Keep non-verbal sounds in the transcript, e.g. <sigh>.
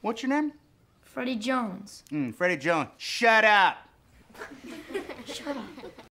What's your name? Freddie Jones. Mm, Freddie Jones. Shut up. <laughs> Shut up.